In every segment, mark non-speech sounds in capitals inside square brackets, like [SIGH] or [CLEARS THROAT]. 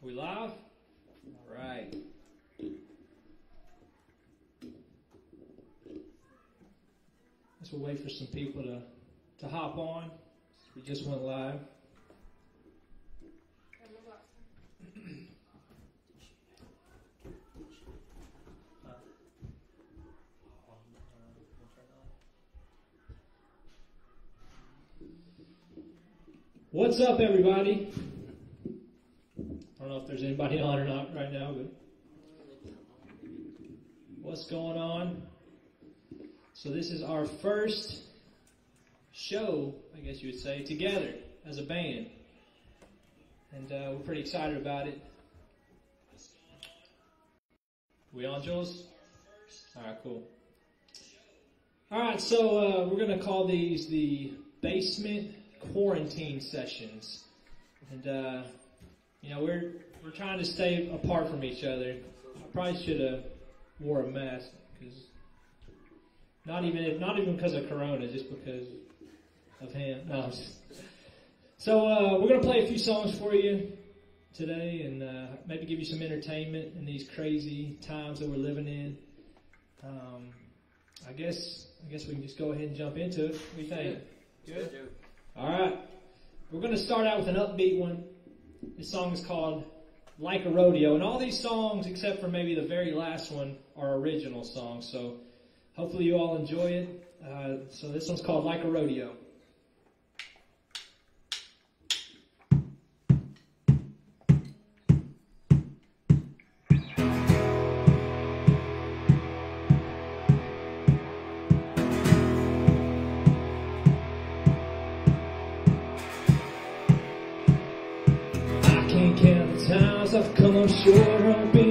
We live? All right. Guess we'll wait for some people to, to hop on. We just went live. What's up, everybody? Don't know if there's anybody [LAUGHS] on or not right now, but what's going on? So this is our first show, I guess you would say, together as a band, and uh, we're pretty excited about it. We on, Jules? All right, cool. All right, so uh, we're gonna call these the basement quarantine sessions, and uh, you know we're we're trying to stay apart from each other. I probably should have wore a mask because not even not even because of Corona, just because of him. No, just- [LAUGHS] so uh, we're gonna play a few songs for you today, and uh, maybe give you some entertainment in these crazy times that we're living in. Um, I guess I guess we can just go ahead and jump into it. What do you think? Good. All right. We're going to start out with an upbeat one. This song is called Like a Rodeo. And all these songs, except for maybe the very last one, are original songs. So hopefully you all enjoy it. Uh, so this one's called Like a Rodeo. Times I've come up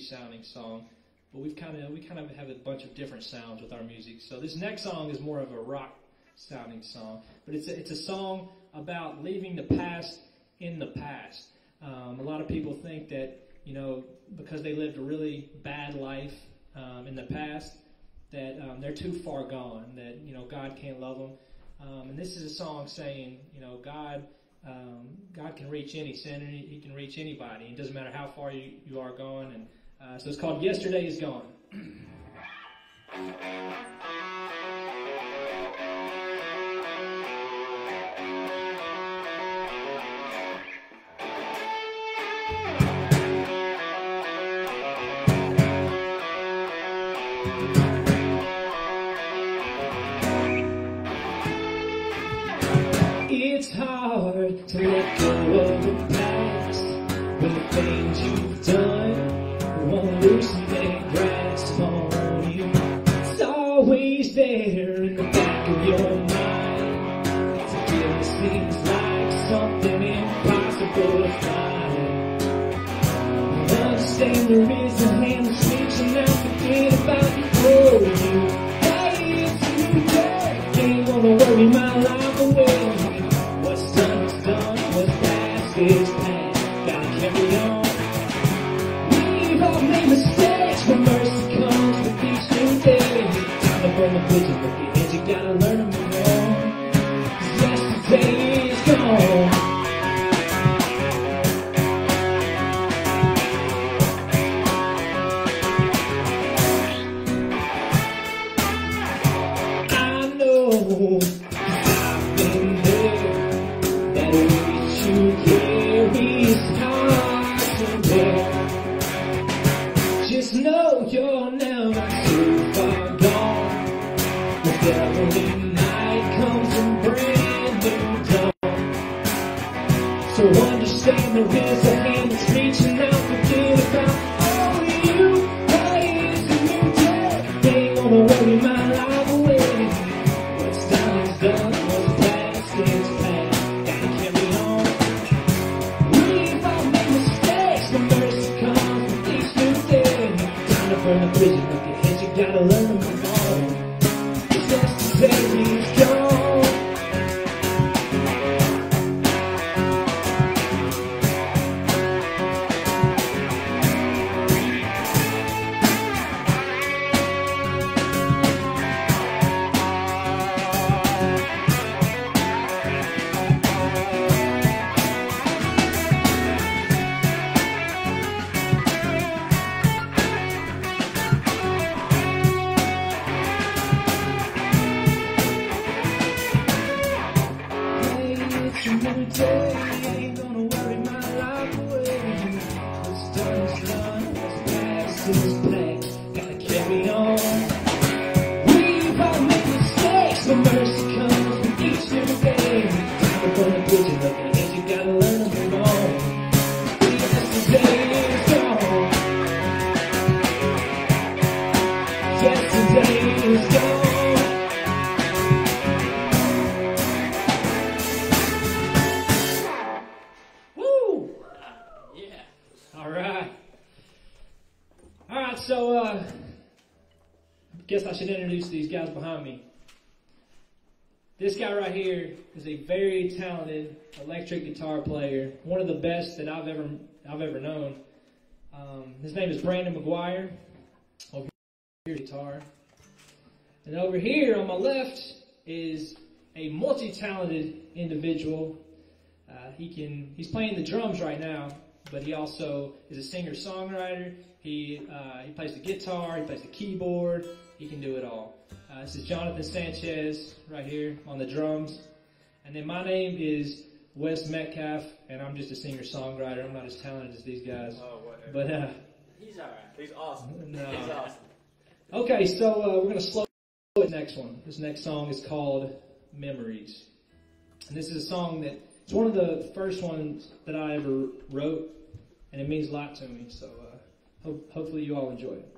sounding song, but we've kind of we kind of have a bunch of different sounds with our music. So this next song is more of a rock sounding song, but it's a, it's a song about leaving the past in the past. Um, a lot of people think that you know because they lived a really bad life um, in the past that um, they're too far gone, that you know God can't love them. Um, and this is a song saying, you know, God, um, God can reach any sinner. He can reach anybody. It doesn't matter how far you, you are gone. And uh, so it's called "Yesterday Is Gone." [CLEARS THROAT] there is a hand that's reaching out, forget about you. Oh. Hey, it's a. Ain't gonna worry my life away. What's done is done, what's past is past. Gotta carry on. We've all made mistakes, but mercy comes with each new day. Time to burn the bridges, look ahead, you gotta learn understand there Brandon McGuire. Over here, guitar, and over here on my left is a multi-talented individual uh, he can he's playing the drums right now, but he also is a singer songwriter. He uh, he plays the guitar, he plays the keyboard, he can do it all. Uh, this is Jonathan Sanchez right here on the drums, and then my name is Wes Metcalfe, and I'm just a singer songwriter. I'm not as talented as these guys, Oh, whatever. but he's alright. He's awesome. No. He's awesome. okay. So uh, we're gonna slow this next one. This next song is called Memories, and this is a song that it's one of the first ones that I ever wrote, and it means a lot to me. So uh, hope, hopefully you all enjoy it.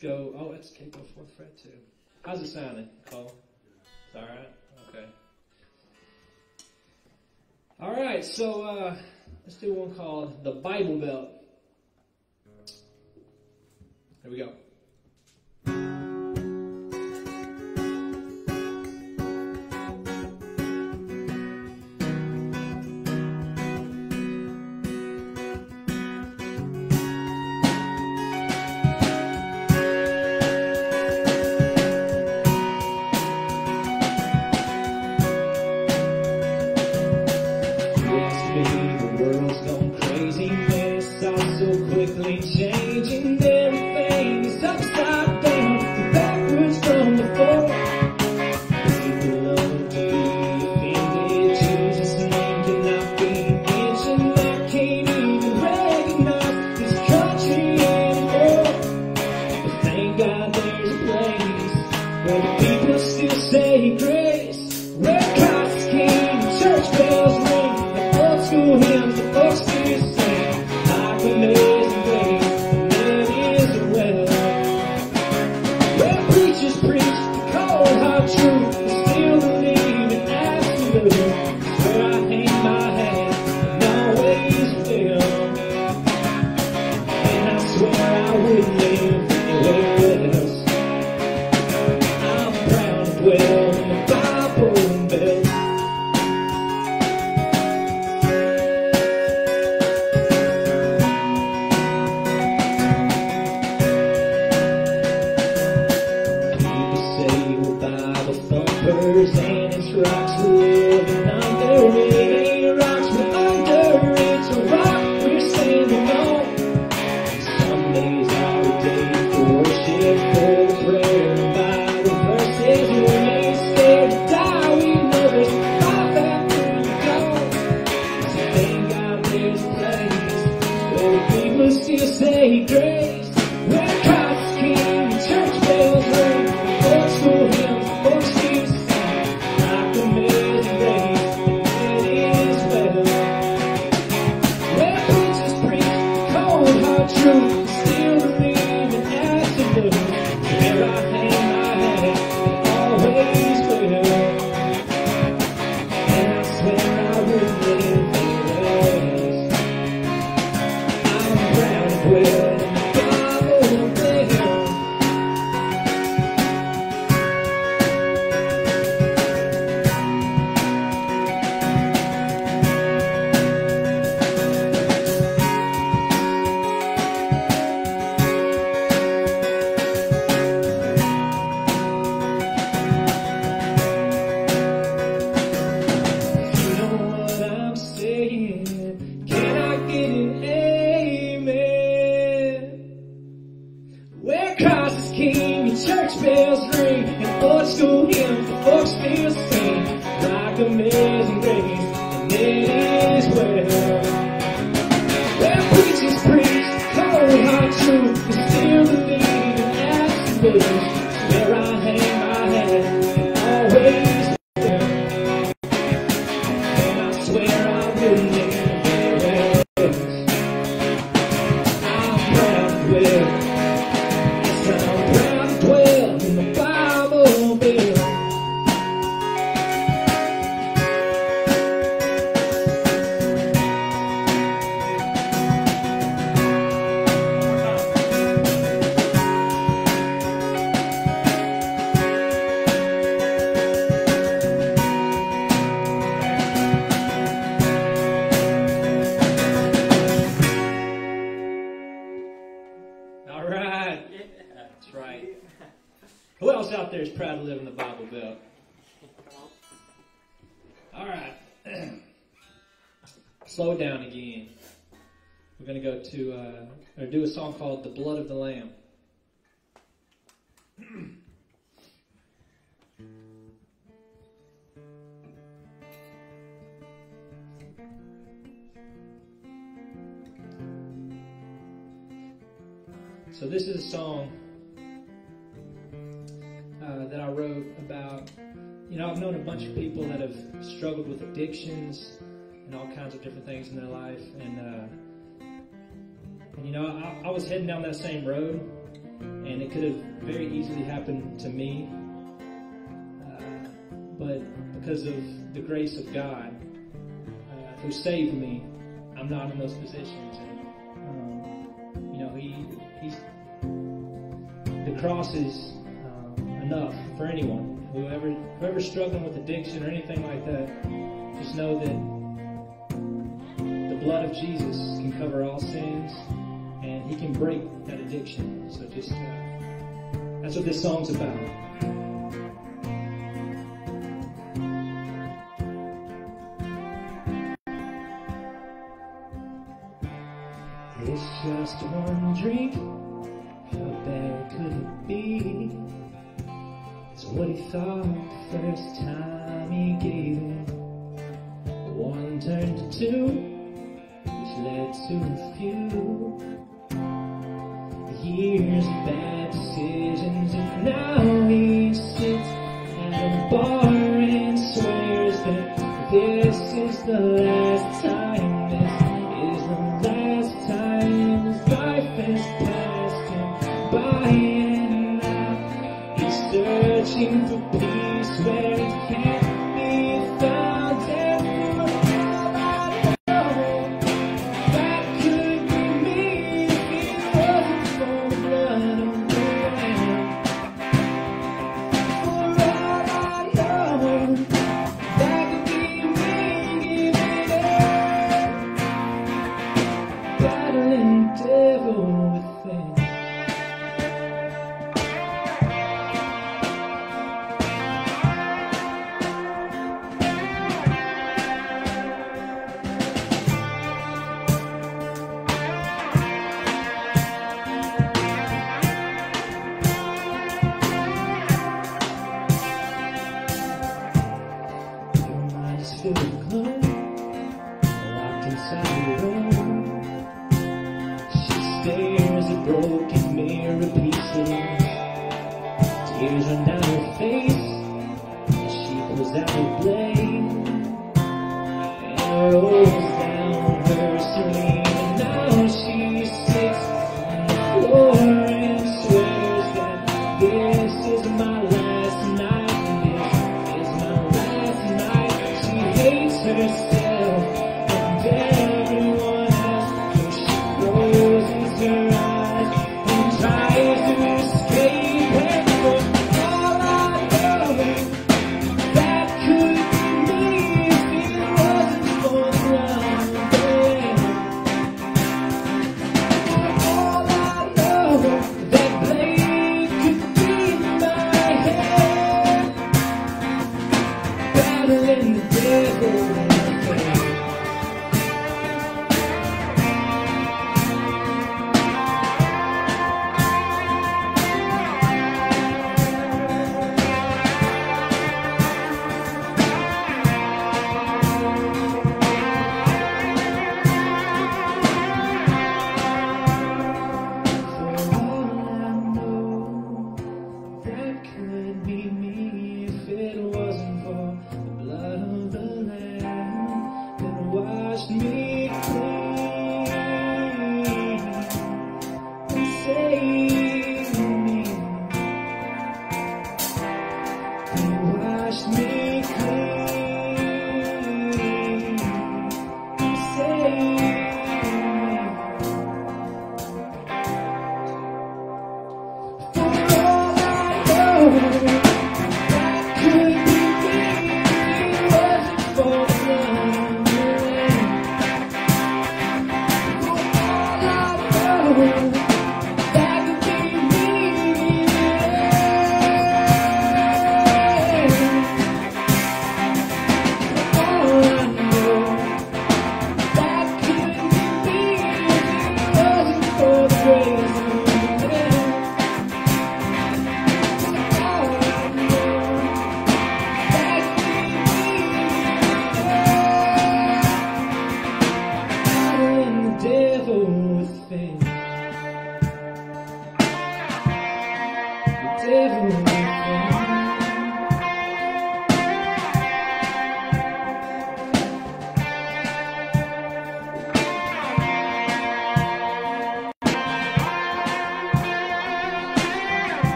go, oh, it's can't go fourth fret too. How's it sounding, Cole? It's all right? Okay. All right, so uh, let's do one called The Bible Belt. Here we go. Song called The Blood of the Lamb. So this is a song uh, that I wrote about. You know, I've known a bunch of people that have struggled with addictions and all kinds of different things in their life, and uh, and you know, I, I was heading down that same road, and it could have very easily happened to me, uh, but because of the grace of God, uh, who saved me, I'm not in those positions, and um, you know, he he's the cross is um, enough for anyone. Whoever whoever's struggling with addiction or anything like that, just know that the blood of Jesus can cover all sins, He can break that addiction. So just uh, that's what this song's about.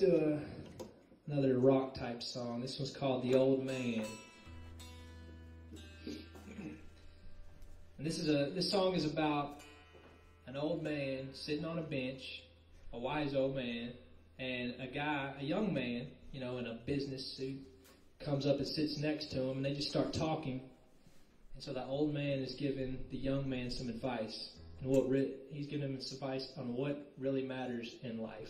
do a, uh, another rock type song. This one's called The Old Man. And this is a this song is about an old man sitting on a bench, a wise old man, and a guy, a young man, you know, in a business suit, comes up and sits next to him, and they just start talking. And so the old man is giving the young man some advice, and what re- he's giving him advice on what really matters in life.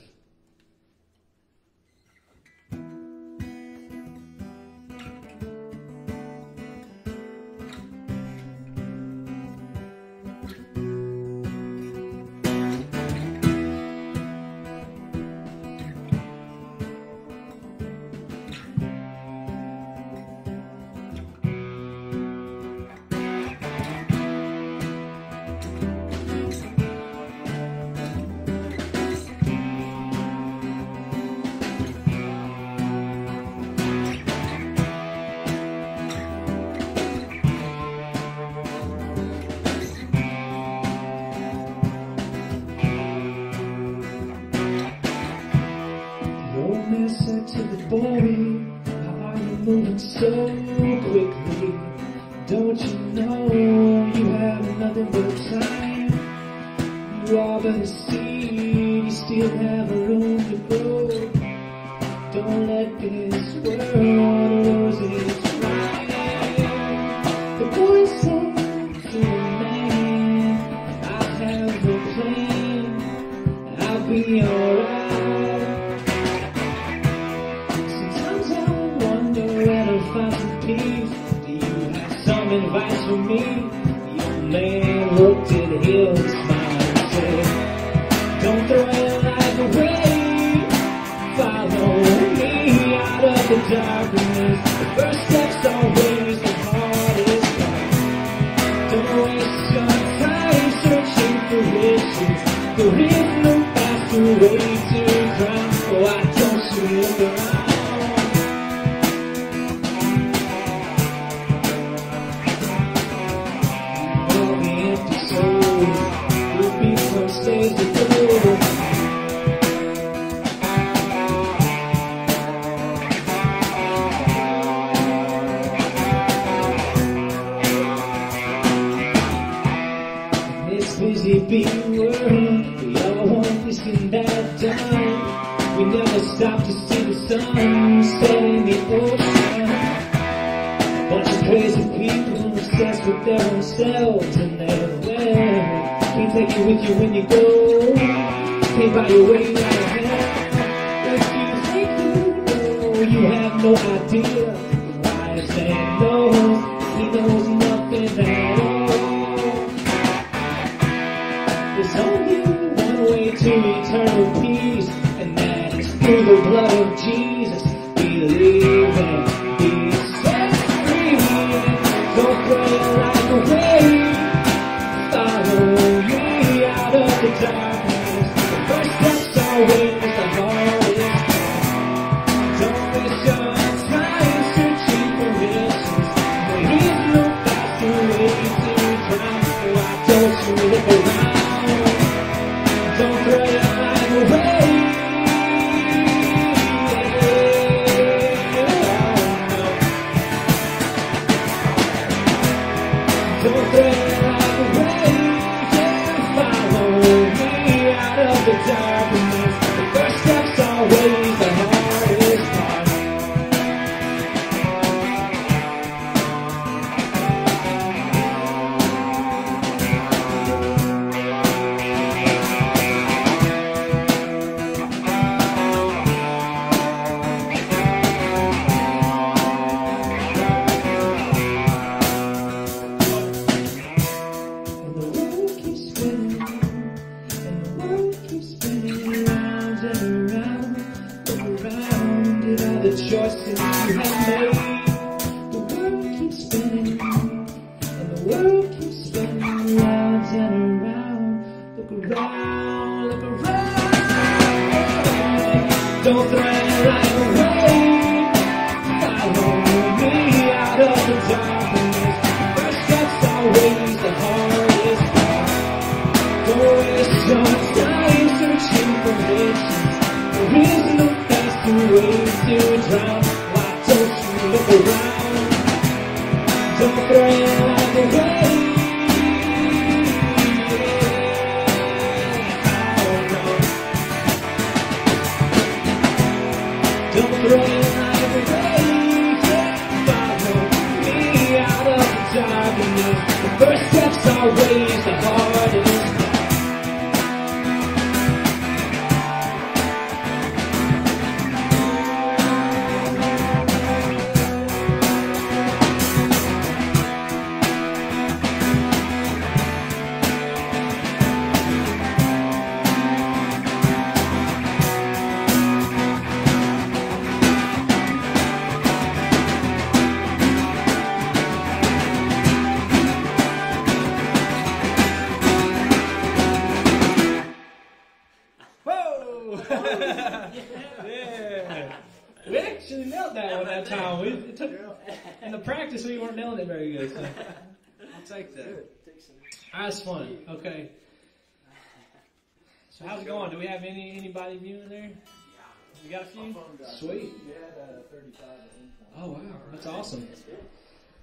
So how's it going? Do we have any anybody viewing there? Yeah. We got a few. Sweet. Uh, 35 at one point. Oh wow, that's awesome.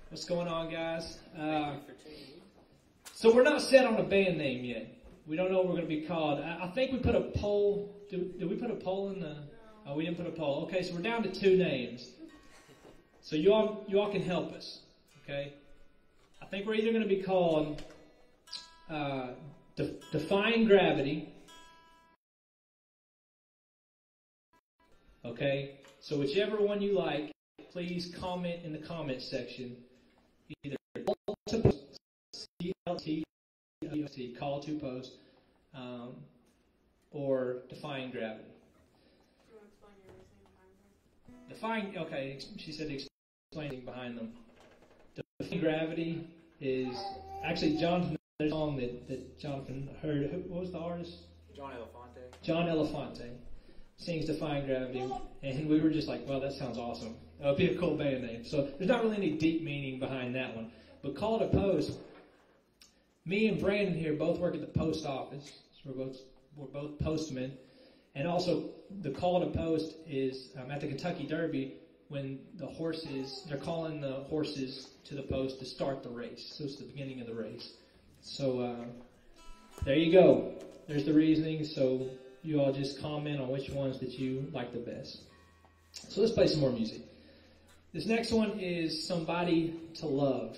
What's going on, guys? Uh, so we're not set on a band name yet. We don't know what we're going to be called. I, I think we put a poll. Did, did we put a poll in the? Oh, we didn't put a poll. Okay, so we're down to two names. So you all you all can help us. Okay. I think we're either going to be called uh, De- Defying Gravity. Okay. So whichever one you like, please comment in the comment section. Either call to post, CLT, call to post, um, or defying gravity. Defying, okay, she said explaining behind them. Defying gravity is actually Jonathan. There's a song that, that Jonathan heard. Who, what was the artist? John Elefante. John Elefante sings Defying Gravity, and we were just like, well, that sounds awesome. That would be a cool band name. So there's not really any deep meaning behind that one. But Call to Post, me and Brandon here both work at the post office. So we're both we're both postmen, and also the Call to Post is um, at the Kentucky Derby when the horses they're calling the horses to the post to start the race. So it's the beginning of the race. So uh, there you go. There's the reasoning. So you all just comment on which ones that you like the best. So let's play some more music. This next one is Somebody to Love.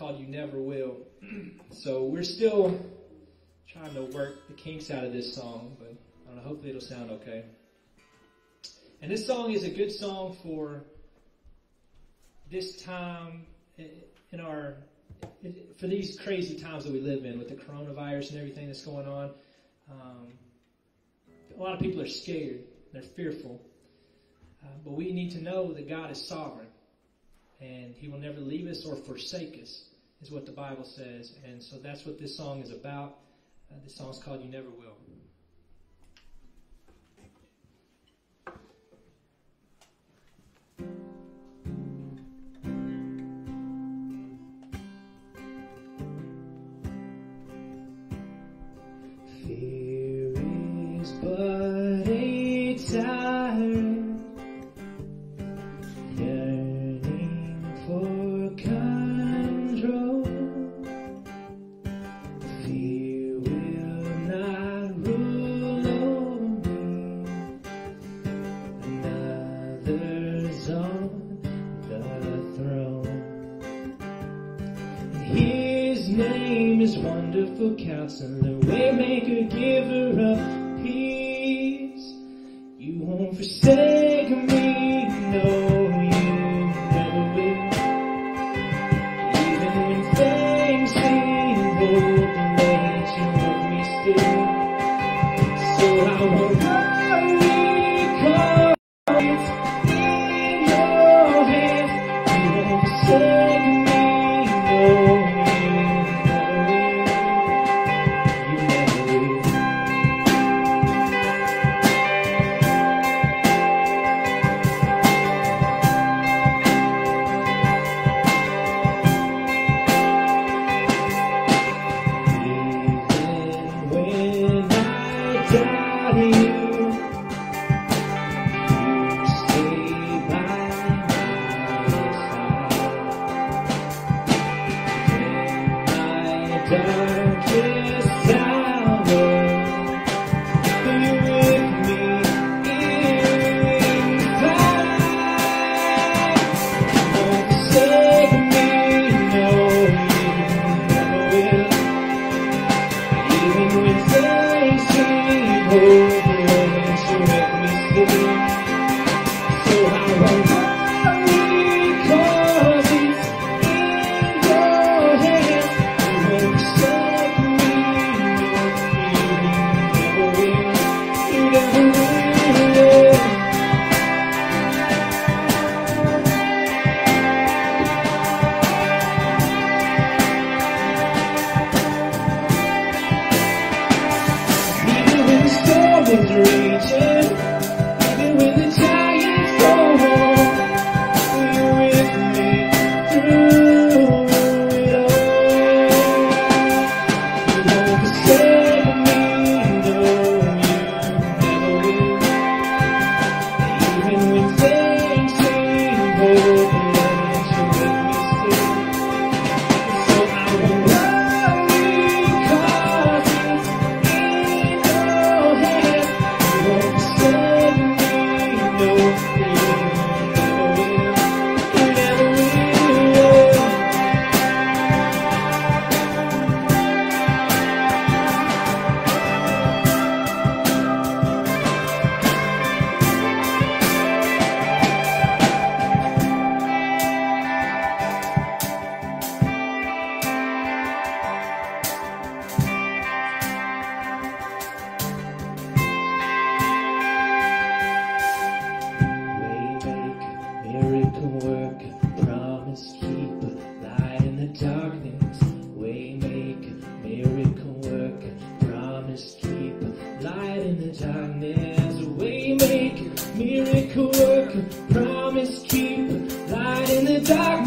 called You Never Will. [CLEARS THROAT] so we're still trying to work the kinks out of this song, but I don't know, hopefully it'll sound okay. And this song is a good song for this time in our, for these crazy times that we live in with the coronavirus and everything that's going on. Um, a lot of people are scared, they're fearful. Uh, but we need to know that God is sovereign and He will never leave us or forsake us is what the Bible says. And so that's what this song is about. Uh, this song's called You Never Will. Okay. promise keep light in the darkness way maker miracle worker promise keep light in the dark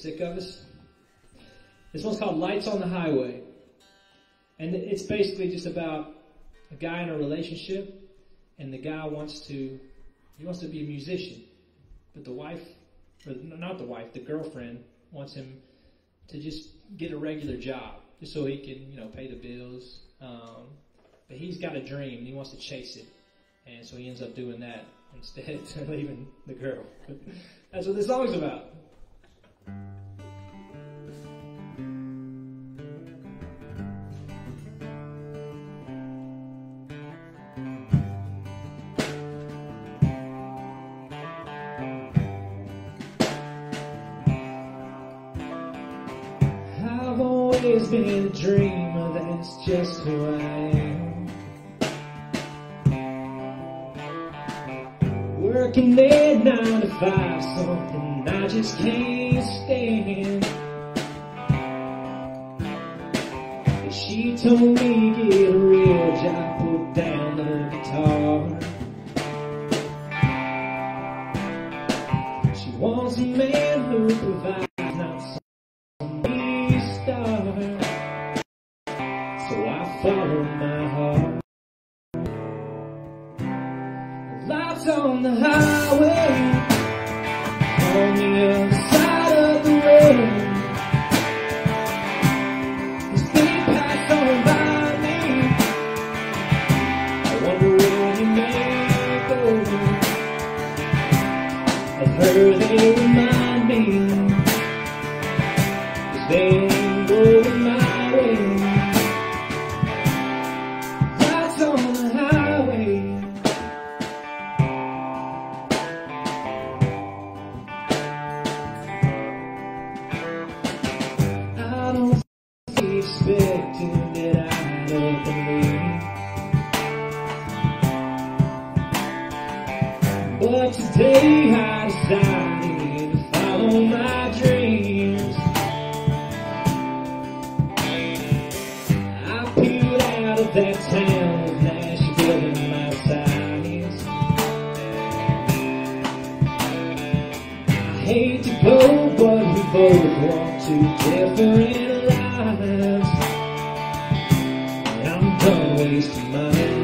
sick of us. This one's called Lights on the Highway, and it's basically just about a guy in a relationship, and the guy wants to he wants to be a musician, but the wife, or not the wife, the girlfriend wants him to just get a regular job, just so he can you know pay the bills. Um, but he's got a dream and he wants to chase it, and so he ends up doing that [LAUGHS] instead of leaving the girl. [LAUGHS] That's what this song's about. I've always been a dreamer, that's just who I am. Working at nine to five, something I just can't hate to go, but we both want to different lives. And I'm done wasting mine.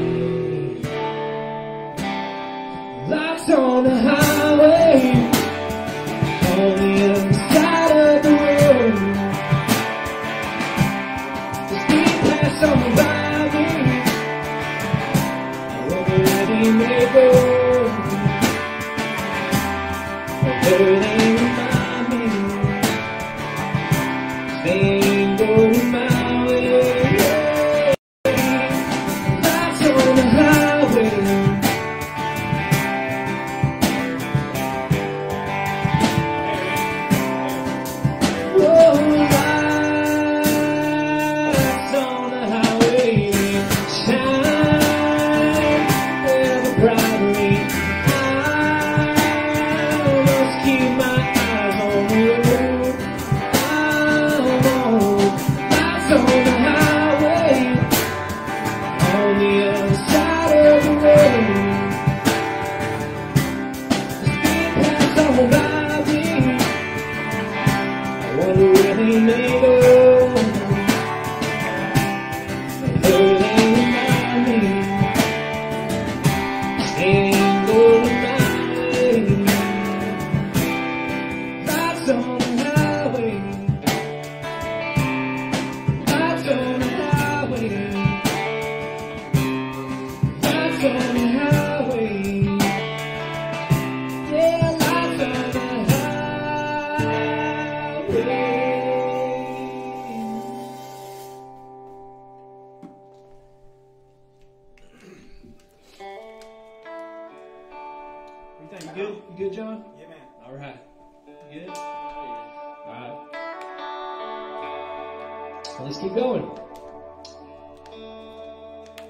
So let's keep going. All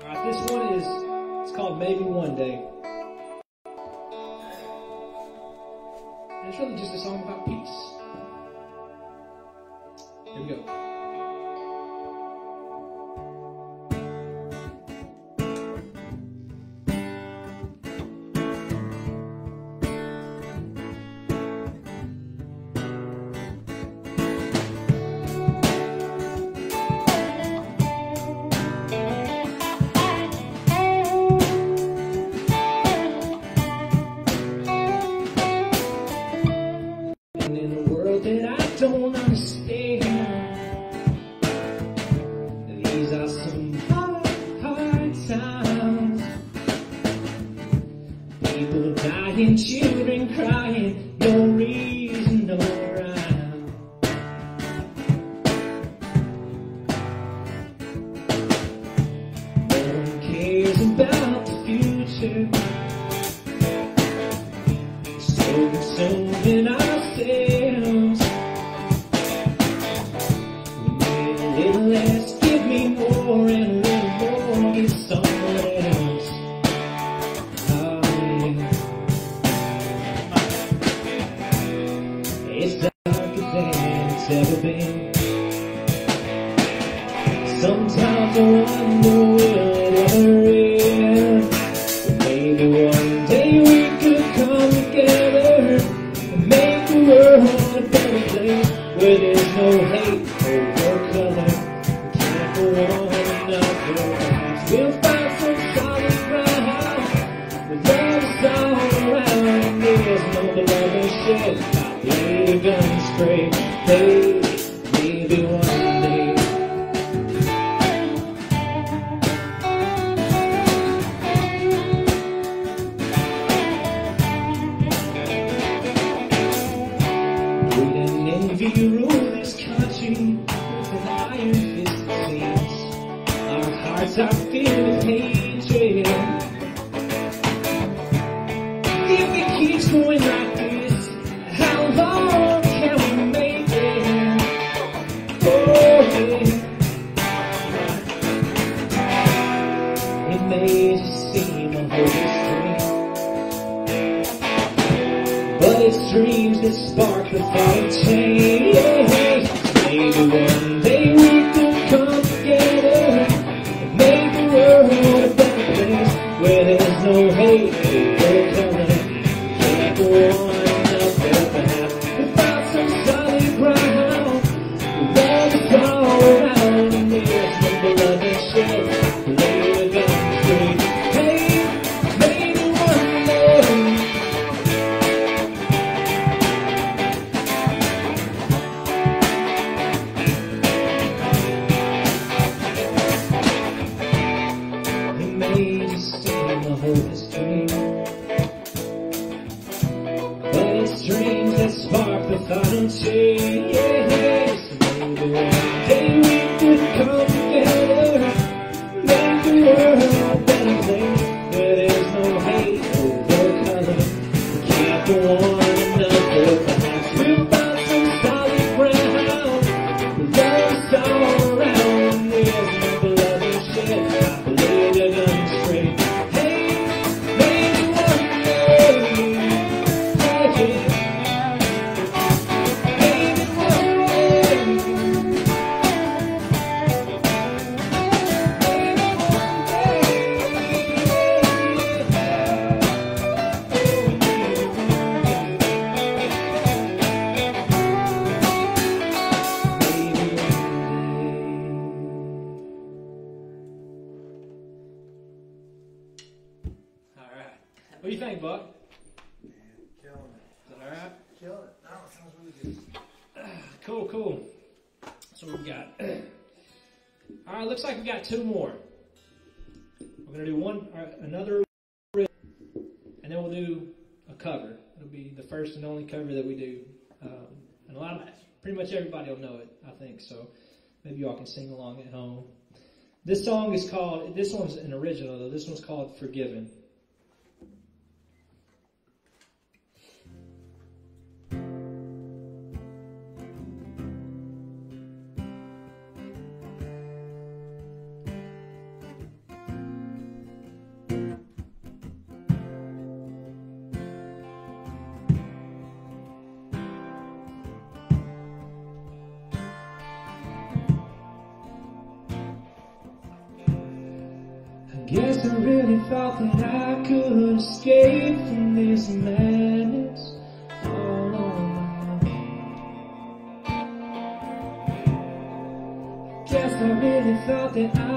right, this one is, it's called Maybe One Day. And it's really just a song about peace. straight. Hey. got? [CLEARS THROAT] All right, looks like we got two more. We're going to do one, uh, another, and then we'll do a cover. It'll be the first and only cover that we do, um, and a lot of pretty much everybody will know it, I think. So maybe y'all can sing along at home. This song is called. This one's an original though. This one's called "Forgiven." thought that I could escape from this madness all on my own. Guess I really thought that I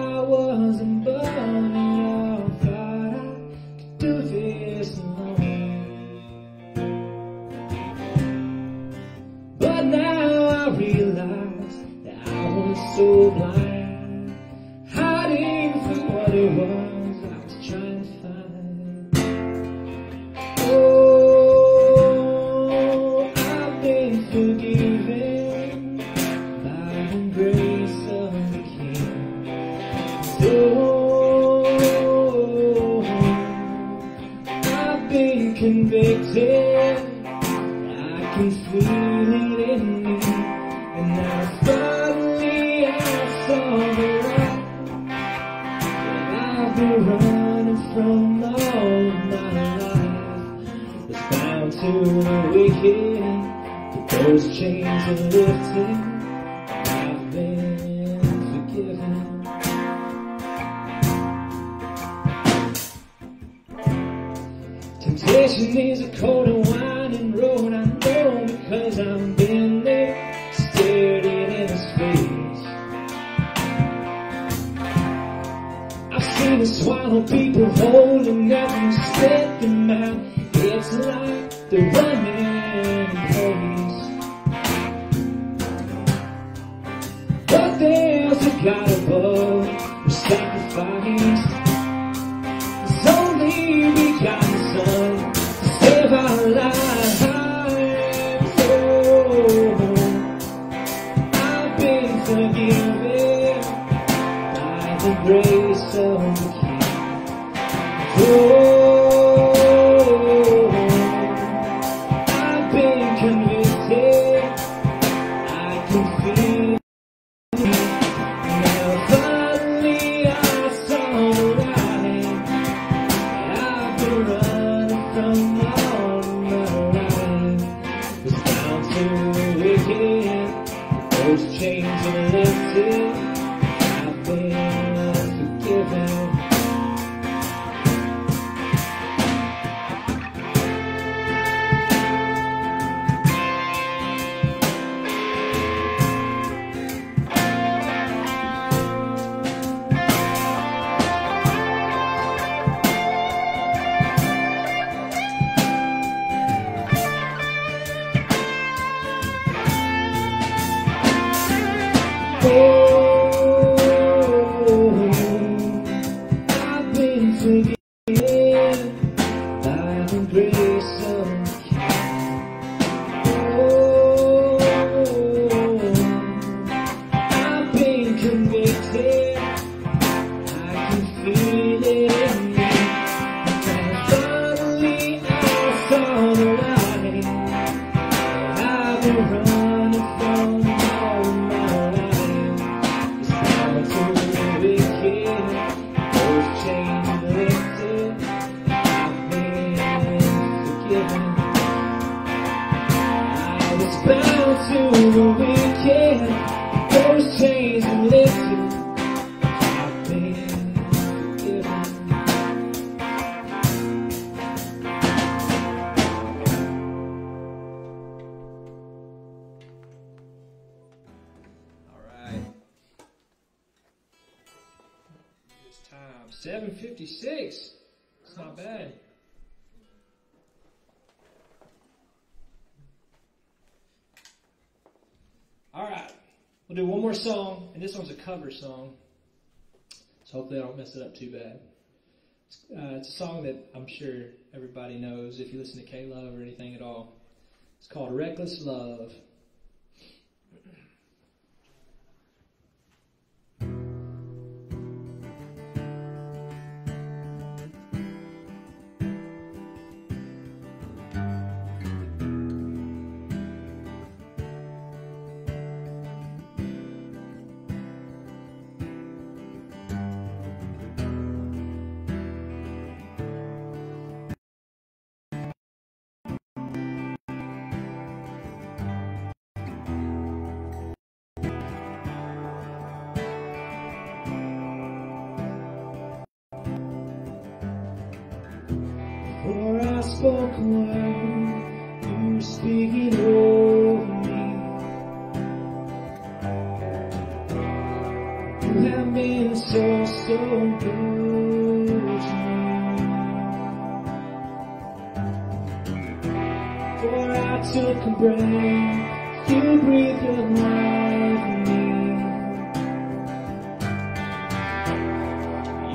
We'll do one more song, and this one's a cover song. So hopefully I don't mess it up too bad. Uh, it's a song that I'm sure everybody knows if you listen to K Love or anything at all. It's called Reckless Love. so clear, you speaking over me. You have been so, so good For I took a breath, you breathed your life in me.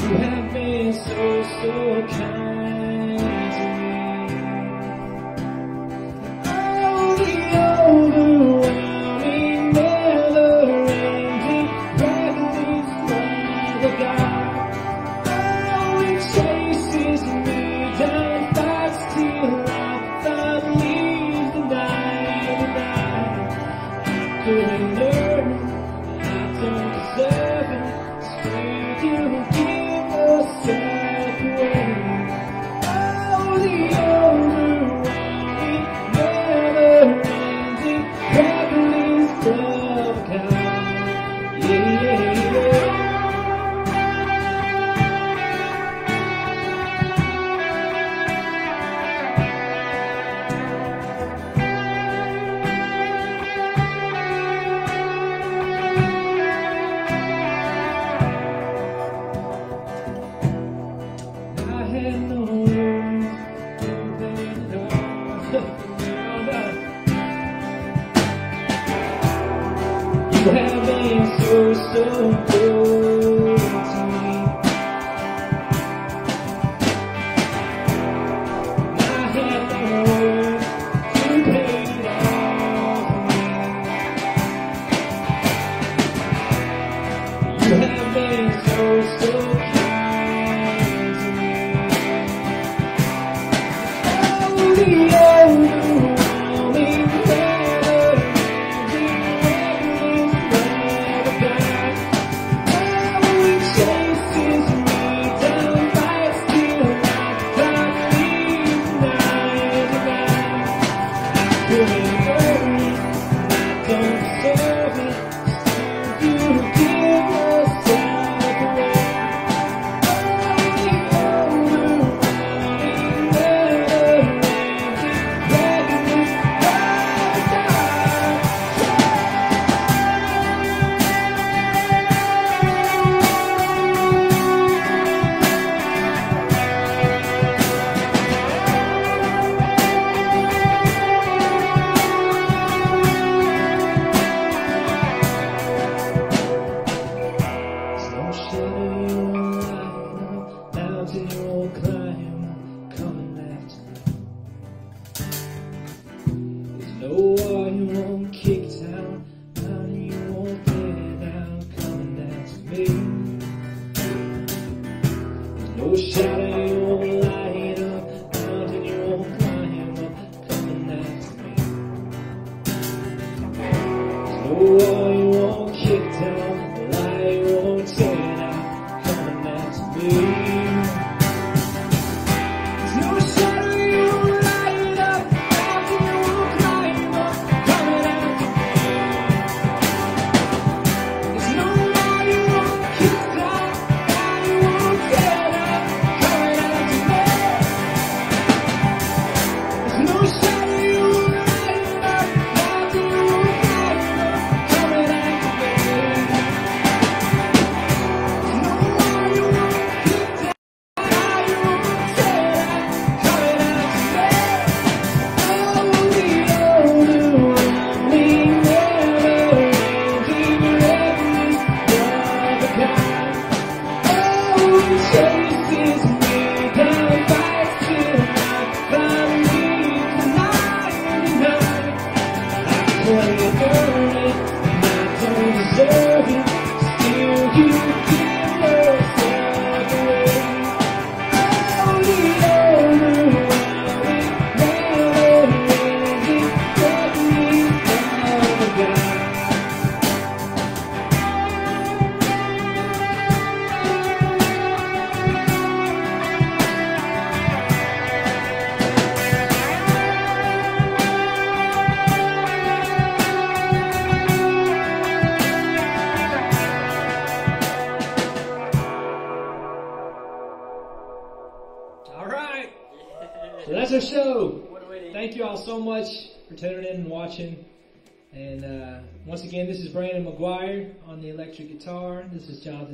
You have been so, so kind. so good.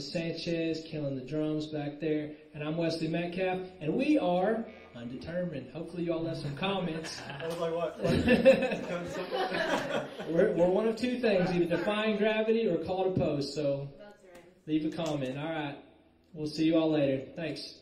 Sanchez killing the drums back there. And I'm Westley Metcalfe, and we are undetermined. Hopefully, y'all left some comments. [LAUGHS] I was like, what? [LAUGHS] we're, we're, one of two things either defying gravity or call to post. So leave a comment. All right. We'll see you all later. Thanks.